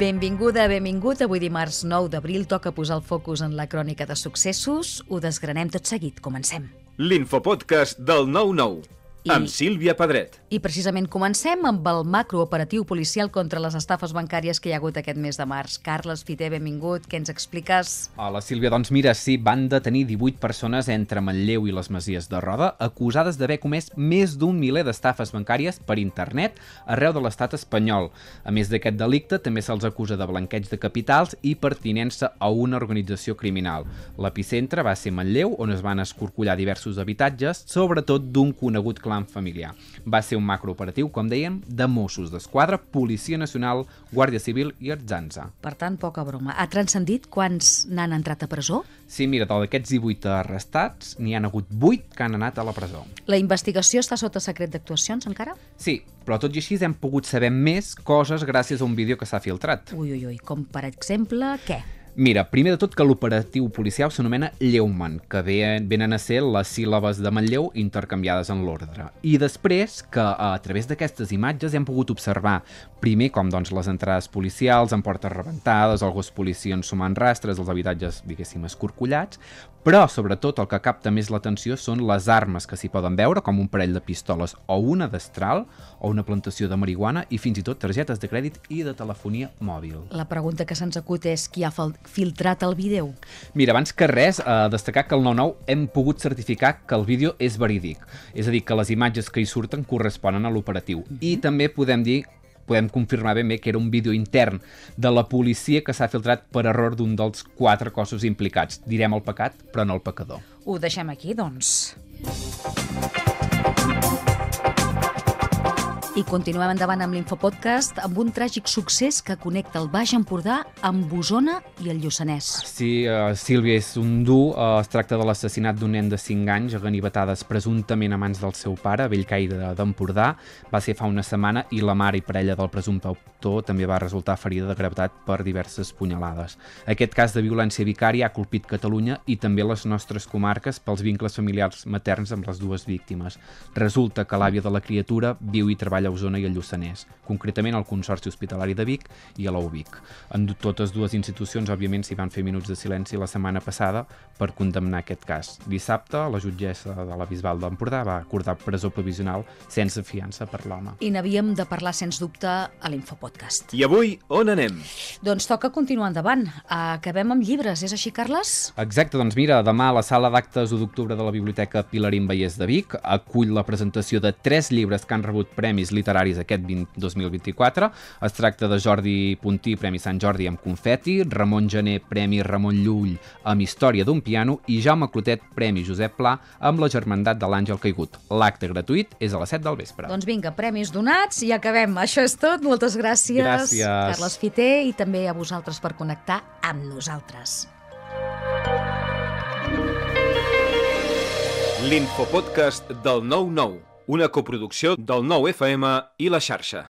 Benvinguda, benvingut. Avui dimarts 9 d'abril toca posar el focus en la crònica de successos. Ho desgranem tot seguit. Comencem. L'infopodcast del 9-9, I- amb Sílvia Pedret. I precisament comencem amb el macrooperatiu policial contra les estafes bancàries que hi ha hagut aquest mes de març. Carles Fiter, benvingut. Què ens expliques? Hola, Sílvia. Doncs mira, sí, van detenir 18 persones entre Manlleu i les Masies de Roda acusades d'haver comès més d'un miler d'estafes bancàries per internet arreu de l'estat espanyol. A més d'aquest delicte, també se'ls acusa de blanqueig de capitals i pertinença a una organització criminal. L'epicentre va ser Manlleu, on es van escorcollar diversos habitatges, sobretot d'un conegut clan familiar. Va ser un macrooperatiu, com dèiem, de Mossos d'Esquadra, Policia Nacional, Guàrdia Civil i Artzanza. Per tant, poca broma. Ha transcendit quants n'han entrat a presó? Sí, mira, d'aquests 18 arrestats, n'hi han hagut 8 que han anat a la presó. La investigació està sota secret d'actuacions encara? Sí, però tot i així hem pogut saber més coses gràcies a un vídeo que s'ha filtrat. Ui, ui, ui. Com per exemple, què? Mira, primer de tot que l'operatiu policial s'anomena Lleuman, que ve, venen a ser les síl·labes de Manlleu intercanviades en l'ordre. I després que a través d'aquestes imatges hem pogut observar primer com doncs, les entrades policials amb portes rebentades, el gos policia ensumant rastres, els habitatges, diguéssim, escorcollats, però sobretot el que capta més l'atenció són les armes que s'hi poden veure, com un parell de pistoles o una destral, o una plantació de marihuana i fins i tot targetes de crèdit i de telefonia mòbil. La pregunta que se'ns acut és qui ha filtrat el vídeo? Mira, abans que res, eh, destacar que el 9-9 hem pogut certificar que el vídeo és verídic. És a dir, que les imatges que hi surten corresponen a l'operatiu. I també podem dir podem confirmar ben bé que era un vídeo intern de la policia que s'ha filtrat per error d'un dels quatre cossos implicats. Direm el pecat, però no el pecador. Ho deixem aquí, doncs. I continuem endavant amb l'Infopodcast amb un tràgic succés que connecta el Baix Empordà amb Osona i el Lluçanès. Sí, uh, Sílvia, és un dur. Uh, es tracta de l'assassinat d'un nen de 5 anys a ganivetades presumptament a mans del seu pare, a Bellcaire d'Empordà. Va ser fa una setmana i la mare i parella del presumpte autor també va resultar ferida de gravetat per diverses punyalades. Aquest cas de violència vicària ha colpit Catalunya i també les nostres comarques pels vincles familiars materns amb les dues víctimes. Resulta que l'àvia de la criatura viu i treballa Osona i a Lluçanès, concretament al Consorci Hospitalari de Vic i a la UBIC. En totes dues institucions, òbviament, s'hi van fer minuts de silenci la setmana passada per condemnar aquest cas. Dissabte, la jutgessa de la Bisbal d'Empordà va acordar presó provisional sense fiança per l'home. I n'havíem de parlar, sens dubte, a l'Infopodcast. I avui, on anem? Doncs toca continuar endavant. Acabem amb llibres, és així, Carles? Exacte, doncs mira, demà a la sala d'actes 1 d'octubre de la Biblioteca Pilarín Vallès de Vic acull la presentació de tres llibres que han rebut premis literaris aquest 20, 2024. Es tracta de Jordi Puntí, Premi Sant Jordi amb confeti, Ramon Gené, Premi Ramon Llull amb Història d'un piano i Jaume Clotet, Premi Josep Pla amb la Germandat de l'Àngel Caigut. L'acte gratuït és a les 7 del vespre. Doncs vinga, premis donats i acabem. Això és tot. Moltes gràcies, Gràcies. Carles Fiter, i també a vosaltres per connectar amb nosaltres. L'infopodcast del 9-9, una coproducció del 9FM i la xarxa.